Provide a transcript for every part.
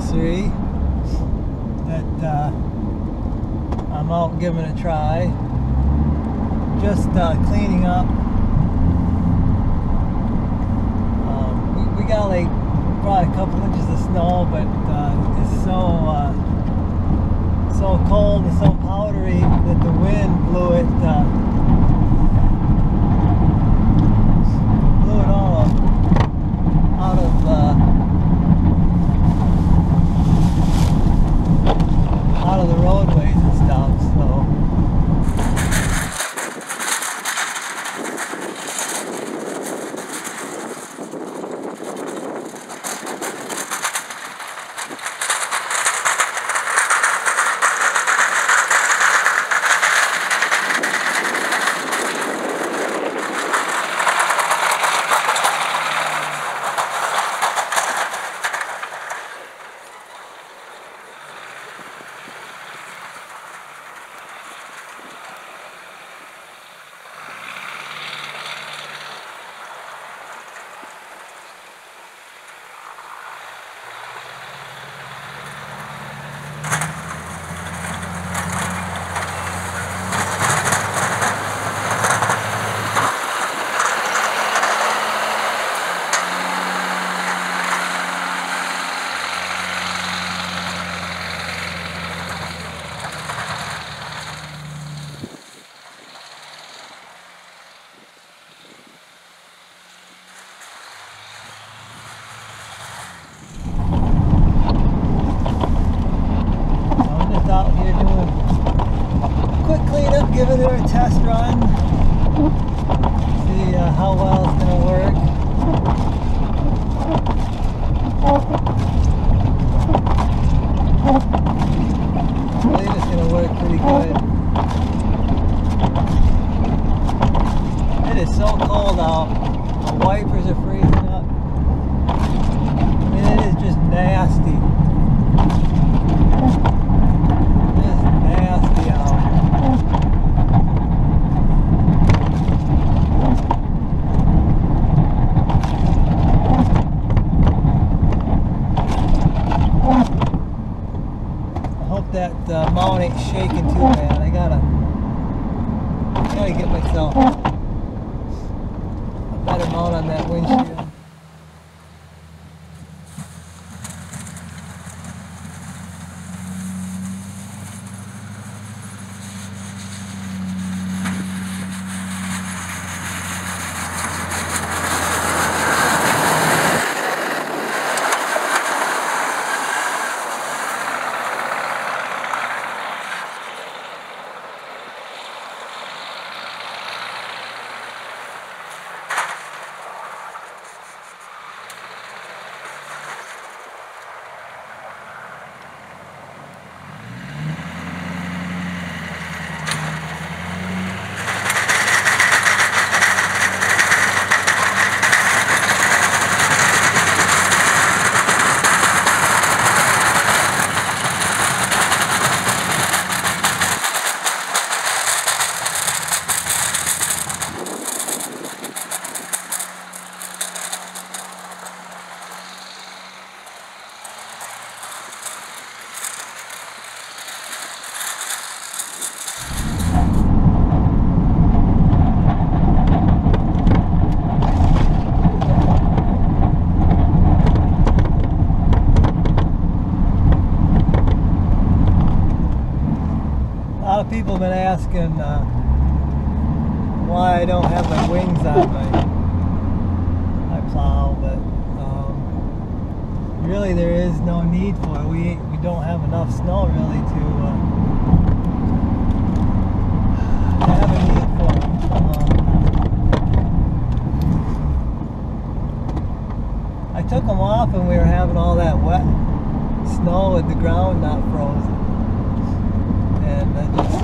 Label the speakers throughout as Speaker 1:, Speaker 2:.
Speaker 1: accessory that uh, I'm out giving a try. Just uh, cleaning up. Um, we, we got like probably a couple inches of snow, but uh, it's so uh, so cold and so powdery that the wind blew it uh, blew it all out of uh, of the roadways and stuff. So. I'm just out here doing a quick her a test run. See uh, how well it's going to work. I believe it's going to work pretty good. It is so cold out. The wipers are freezing up. I mean, it is just nasty. Just nasty out. I hope that uh, shaking too bad. I gotta, gotta get myself a better mount on that windshield. People have been asking uh, why I don't have my wings on my my plow, but um, really there is no need for it. We we don't have enough snow really to, uh, have a need for them. Um, I took them off when we were having all that wet snow with the ground not frozen and I just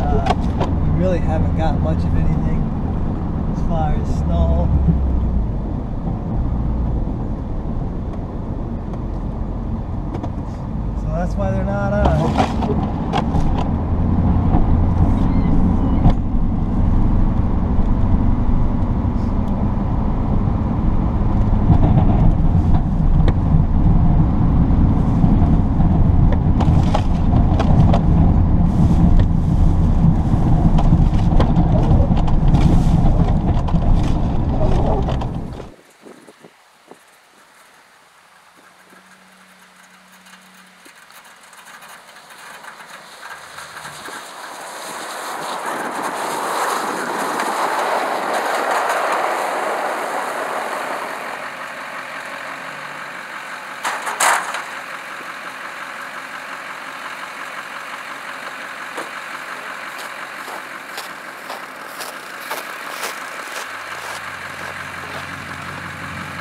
Speaker 1: uh, we really haven't got much of anything as far as snow. So that's why they're not on.